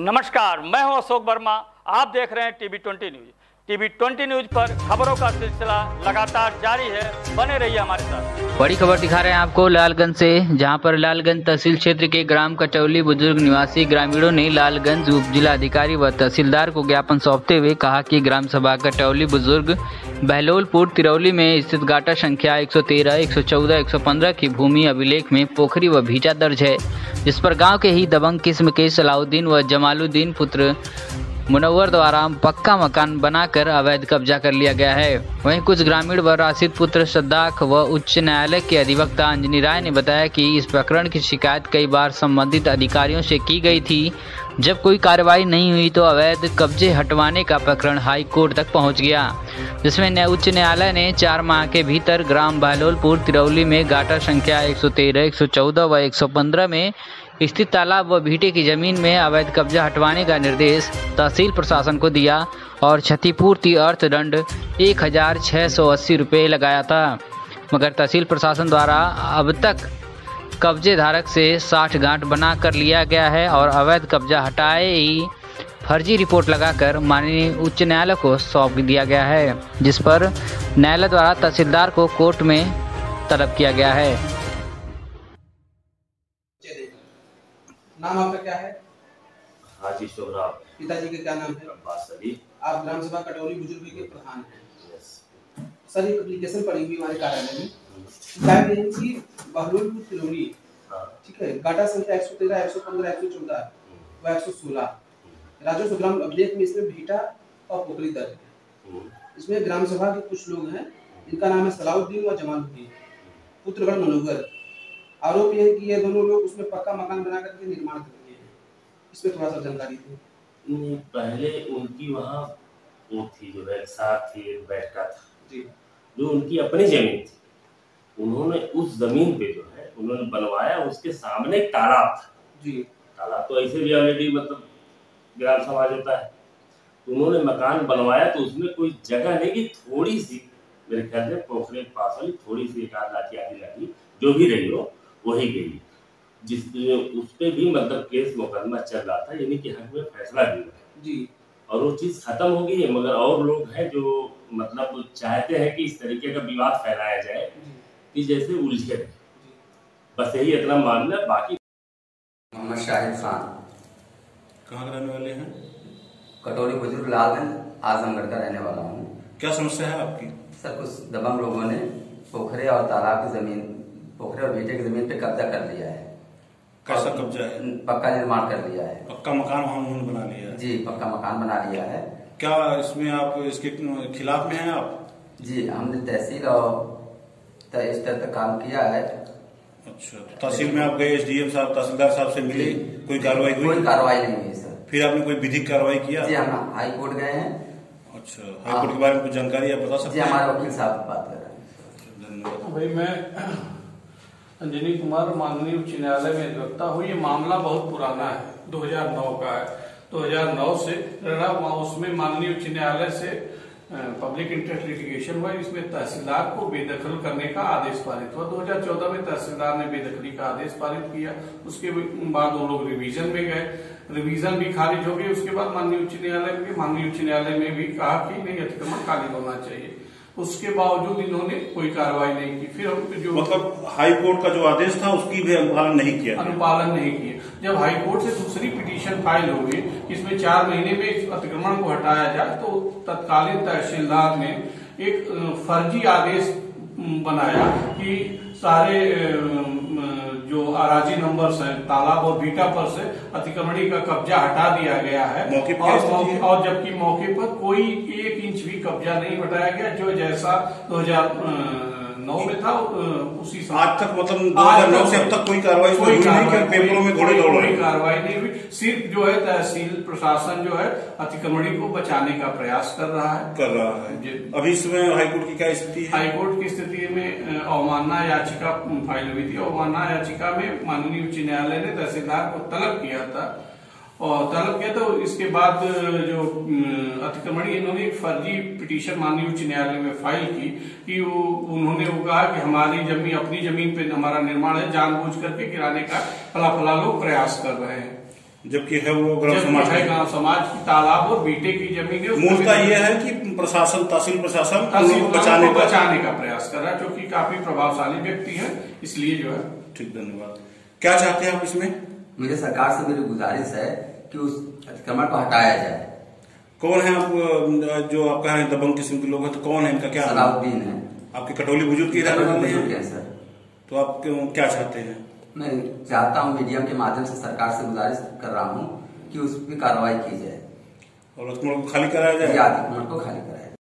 नमस्कार मैं हूँ अशोक वर्मा। आप देख रहे हैं TV twenty news. TV twenty news पर खबरों का सिलसिला लगातार जारी है। बने रहिए हमारे साथ। बड़ी खबर दिखा रहे हैं आपको लालगंज से जहाँ पर लालगंज तहसील क्षेत्र के ग्राम कटौली बुज़ुर्ग निवासी ग्रामीणों ने लालगंज उप जिला अधिकारी व तहसीलदार को ज्ञापन सौंपते हुए कहा कि ग्राम सभा कटौली बुज़ुर्ग बहलोलपुर तिरौली में स्थित गाटा संख्या 113, 114, 115 की भूमि अभिलेख में पोखरी व भीजा दर्ज है। जिस पर गाँव के ही दबंग किस्म के सलाउद्दीन व जमालुद्दीन पुत्र मुनवर द्वारा पक्का मकान बनाकर अवैध कब्जा कर लिया गया है। वहीं कुछ ग्रामीण व राशिद पुत्र सद्दाख व उच्च न्यायालय के अधिवक्ता अंजनी राय ने बताया कि इस प्रकरण की शिकायत कई बार संबंधित अधिकारियों से की गई थी। जब कोई कार्रवाई नहीं हुई तो अवैध कब्जे हटवाने का प्रकरण हाई कोर्ट तक पहुँच गया जिसमें उच्च न्यायालय ने चार माह के भीतर ग्राम बहलोलपुर तिरौली में गाटा संख्या 113, 114 व 115 में स्थित तालाब व भीटे की ज़मीन में अवैध कब्जा हटवाने का निर्देश तहसील प्रशासन को दिया और क्षतिपूर्ति अर्थदंड एक हज़ार छः सौ अस्सी रुपये लगाया था। मगर तहसील प्रशासन द्वारा अब तक कब्जे धारक से 60 गांठ बना कर लिया गया है और अवैध कब्जा हटाए ही फर्जी रिपोर्ट लगाकर माननीय उच्च न्यायालय को सौंप दिया गया है जिस पर न्यायालय द्वारा तहसीलदार को कोर्ट में तलब किया गया है। नाम आपका क्या है? हाजी सोहराब पिताजी का क्या नाम है? अब्बास अली आप ग्राम सभा कटौली बुज़ुर्ग के प्रधान हैं। सर एक एप्लीकेशन पड़ी हुई हमारे कार्यालय में। ये है तिलौरी हाँ। ठीक है गाटा संख्या एक सौ तेरह एक सौ पंद्रह एक सौ चौदह व एक सौ सोलह। राजस्व ग्राम अभिलेख में इसमें भीटा और पोखरी दर्ज है हम्म, इसमें ग्राम सभा के कुछ लोग हैं इनका नाम है सलाउद्दीन व जमालुद्दीन। पुत्रगढ़ मनोहर। आरोप यह है कि ये दोनों लोग उसमें पक्का मकान बना करके निर्माण कर दिए हैं। इस पे थोड़ा सा जानकारी दें। पहले उनकी वहाँ वो थी जो है साथ थी एक बैठका था। जी। जो उनकी अपनी ज़मीन थी। उन्होंने उस ज़मीन पे जो है उन्होंने बनवाया उसके सामने एक तालाब था। जी। तालाब तो ऐसे भी ऑलरेडी मतलब ग्राम समाज होता है। उन्होंने मकान बनवाया तो उसमें कोई जगह नहीं कि थोड़ी सी मेरे ख्याल से पोखरे के पास वाली थोड़ी सी एक आध लाठी आधी लाठी जो भी रही हो वही गई। जिस उस पे भी मतलब केस मुकदमा चल रहा था यानी कि हक में फैसला भी हुआ। जी। और वो चीज़ खत्म हो गई है मगर और लोग हैं जो मतलब चाहते हैं कि इस तरीके का विवाद फैलाया जाए कि जैसे उलझे बस यही इतना मामला बाकी मोहम्मद शाहिद खान। कहाँ के रहने वाले हैं? कटोरी बुज़ुर्ग लालगंज आजमगढ़ का रहने वाला हूँ। क्या समस्या है आपकी? सर कुछ दबंग लोगों ने पोखरे और तालाब की ज़मीन पोखरे और बेटे की ज़मीन पे कब्जा कर लिया है। कैसा कब्जा है? पक्का निर्माण कर लिया है। पक्का मकान वहाँ उन्होंने बना लिया है? जी पक्का मकान बना लिया है। क्या इसमें आप इसके खिलाफ में हैं आप? जी हमने तहसील और तय स्तर तक काम किया है। अच्छा तो तहसील में आप गए एसडीएम साहब तहसीलदार साहब से मिले? कोई कार्रवाई कोई कार्रवाई नहीं हुई सर। फिर आपने कोई विधिक कार्रवाई किया? जी हम हाई कोर्ट गए हैं। अच्छा हाईकोर्ट के बारे में कुछ जानकारी आप बता सकते हैं? हमारे वकील साहब बात कर रहे हैं। धन्यवाद। भाई मैं अंजनी कुमार माननीय उच्च न्यायालय में अधिवक्ता हूँ, ये मामला बहुत पुराना है 2009 का है। 2009 से उसमें माननीय उच्च न्यायालय से पब्लिक इंटरेस्ट लिटिगेशन हुआ, इसमें तहसीलदार को बेदखल करने का आदेश पारित हुआ। 2014 में तहसीलदार ने बेदखली का आदेश पारित किया, उसके बाद वो लोग रिवीजन में गए। रिवीजन भी खारिज हो गई, उसके बाद माननीय उच्च न्यायालय माननीय उच्च न्यायालय ने भी कहा कि नहीं, अतिक्रमण खारिज होना चाहिए। उसके बावजूद इन्होंने कोई कार्रवाई नहीं की। फिर हम जो मतलब हाई कोर्ट का जो आदेश था उसकी भी अनुपालन नहीं किया अनुपालन नहीं किया। जब हाई कोर्ट से दूसरी पिटीशन फ़ाइल हो गई इसमें चार महीने में इस अतिक्रमण को हटाया जाए तो तत्कालीन तहसीलदार ने एक फर्जी आदेश बनाया कि सारे जो आराजी नंबर हैं तालाब और बीटा पर से अतिक्रमणी का कब्जा हटा दिया गया है। मौके पर और, मौके- और जबकि मौके पर कोई एक इंच भी कब्जा नहीं हटाया गया जो जैसा 2009 में था उसी समय आज तक मतलब 2009 से अब तक कोई कार्रवाई हुई नहीं पेपरों में घोड़े दौड़ रहे कोई कार्रवाई नहीं हुई। सिर्फ़ जो है तहसील प्रशासन जो है अतिक्रमणी को बचाने का प्रयास कर रहा है। कर रहा है। अभी इसमें हाईकोर्ट की क्या स्थिति है? हाईकोर्ट की स्थिति में अवमानना याचिका फ़ाइल हुई थी। अवमानना याचिका में माननीय उच्च न्यायालय ने तहसीलदार को तलब किया था और तलब किया तो इसके बाद जो अतिक्रमणी इन्होंने एक फर्जी पिटीशन माननीय उच्च न्यायालय में फ़ाइल की कि वो उन्होंने वो कहा कि हमारी ज़मीन अपनी ज़मीन पे हमारा निर्माण है जानबूझ करके गिराने का फला फला लोग प्रयास कर रहे हैं। जबकि है वो ग्राम समाज है का। गाँव समाज की तालाब और बीटे की ज़मीन है मूलतः भी- ये है कि प्रशासन तहसील प्रशासन तहसील को बचाने बचाने का बचाने का प्रयास कर रहा है जो कि काफ़ी प्रभावशाली व्यक्ति है इसलिए जो है। ठीक धन्यवाद। क्या चाहते हैं आप इसमें? मुझे सरकार से मेरी गुजारिश है कि उस अतिक्रमण को हटाया जाए। कौन है आप जो आप कह रहे हैं दबंग किस्म के लोग हैं तो कौन है इनका क्या? सलाउद्दीन है। आपके कटोली बुज़ुर्ग की रहने वाले हैं सर। तो आप क्या चाहते हैं? मैं चाहता हूँ मीडिया के माध्यम से सरकार से गुजारिश कर रहा हूँ कि उस पर कार्रवाई की जाए। और अतिक्रमण को खाली कराया जाए? अतिक्रमण को खाली कराया